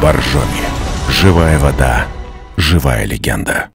Боржоми. Живая вода. Живая легенда.